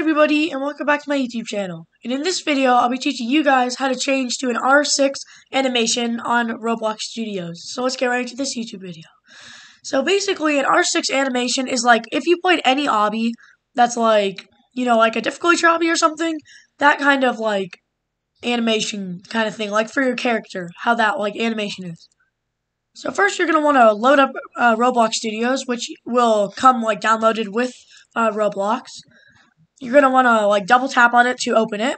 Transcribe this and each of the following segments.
everybody and welcome back to my YouTube channel. And in this video, I'll be teaching you guys how to change to an R6 animation on Roblox Studios. So let's get right into this YouTube video. So basically, an R6 animation is like, if you played any obby that's like, you know, like a difficulty obby or something, that kind of like animation kind of thing, like for your character, how that like animation is. So first you're going to want to load up uh, Roblox Studios, which will come like downloaded with uh, Roblox you're going to want to like double tap on it to open it.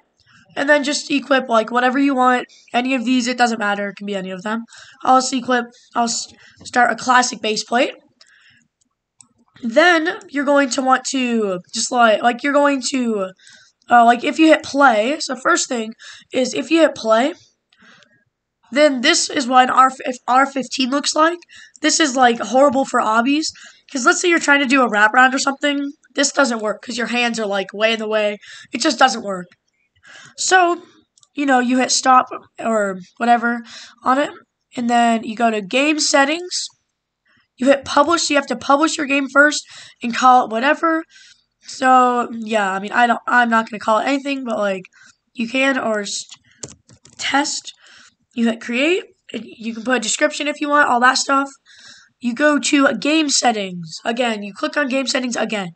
And then just equip like whatever you want. Any of these, it doesn't matter. It can be any of them. I'll just equip, I'll start a classic base plate. Then you're going to want to just like, like you're going to, uh, like if you hit play. So first thing is if you hit play, then this is what an R R15 looks like. This is like horrible for obbies. Because let's say you're trying to do a wrap round or something, this doesn't work because your hands are like way in the way. It just doesn't work. So, you know, you hit stop or whatever on it, and then you go to game settings. You hit publish. You have to publish your game first and call it whatever. So yeah, I mean, I don't. I'm not gonna call it anything, but like you can or test. You hit create. You can put a description if you want, all that stuff you go to game settings. Again, you click on game settings again.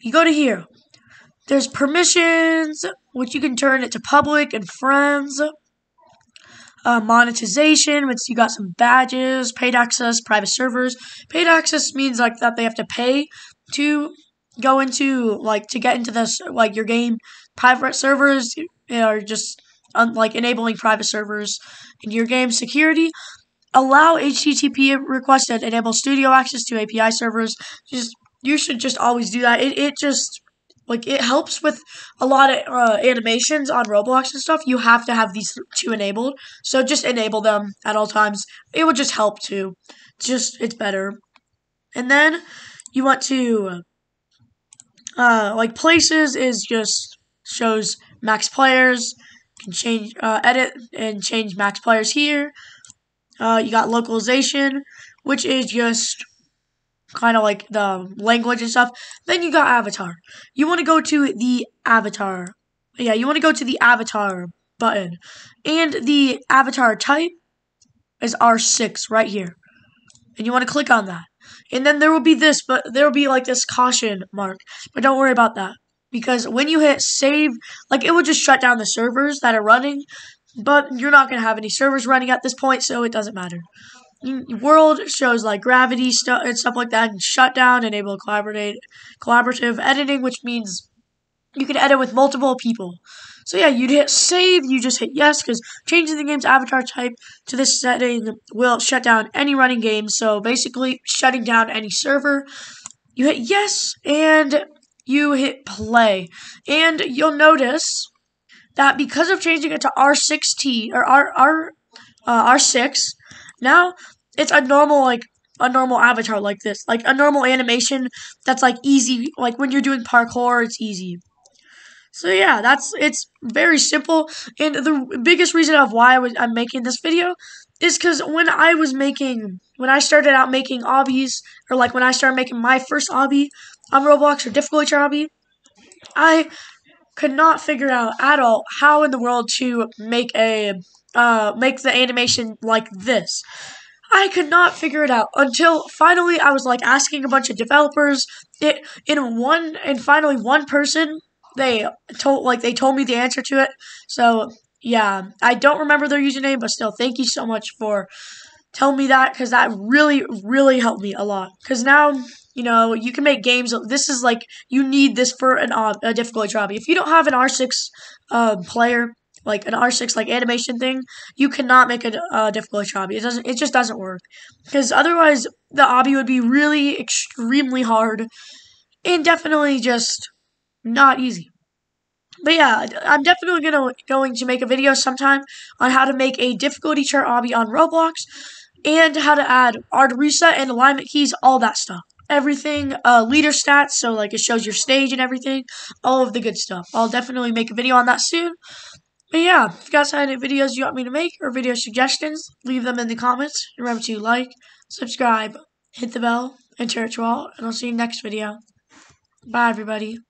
You go to here. There's permissions, which you can turn it to public and friends. Uh, monetization, which you got some badges, paid access, private servers. Paid access means like that they have to pay to go into like to get into this like your game. Private servers are just um, like enabling private servers in your game security allow HTTP requests that enable studio access to API servers. Just you should just always do that. It it just like it helps with a lot of uh, animations on Roblox and stuff. You have to have these two enabled, so just enable them at all times. It would just help too. Just it's better. And then you want to uh, like places is just shows max players. Can change uh, edit and change max players here. Uh, you got localization, which is just kind of like the language and stuff. Then you got avatar. You want to go to the avatar. Yeah, you want to go to the avatar button. And the avatar type is R6 right here. And you want to click on that. And then there will be this, but there will be like this caution mark. But don't worry about that. Because when you hit save, like it will just shut down the servers that are running. But you're not going to have any servers running at this point, so it doesn't matter. Mm, world shows like gravity stuff and stuff like that, and shutdown, enable collaborative collaborative editing, which means you can edit with multiple people. So yeah, you'd hit save, you just hit yes, because changing the game's avatar type to this setting will shut down any running game. So basically, shutting down any server. You hit yes, and you hit play. And you'll notice that because of changing it to R6T or R R uh, R6, now it's a normal like a normal avatar like this, like a normal animation that's like easy. Like when you're doing parkour, it's easy. So yeah, that's it's very simple. And the biggest reason of why I was I'm making this video is because when I was making when I started out making obbies or like when I started making my first obby on Roblox or difficulty obby, I could not figure out at all how in the world to make a uh, make the animation like this. I could not figure it out until finally I was like asking a bunch of developers. It in one and finally one person they told like they told me the answer to it. So yeah, I don't remember their username, but still, thank you so much for telling me that because that really really helped me a lot. Because now you know, you can make games. This is like you need this for an a difficulty obby. If you don't have an R6 uh, player, like an R6 like animation thing, you cannot make a uh, difficulty obby. It doesn't. It just doesn't work because otherwise the obby would be really extremely hard and definitely just not easy. But yeah, I'm definitely gonna going to make a video sometime on how to make a difficulty chart obby on Roblox and how to add art reset and alignment keys, all that stuff everything, uh, leader stats, so like it shows your stage and everything, all of the good stuff. I'll definitely make a video on that soon. But yeah, if you guys have any videos you want me to make or video suggestions, leave them in the comments. Remember to like, subscribe, hit the bell, and turn it to all, and I'll see you next video. Bye, everybody.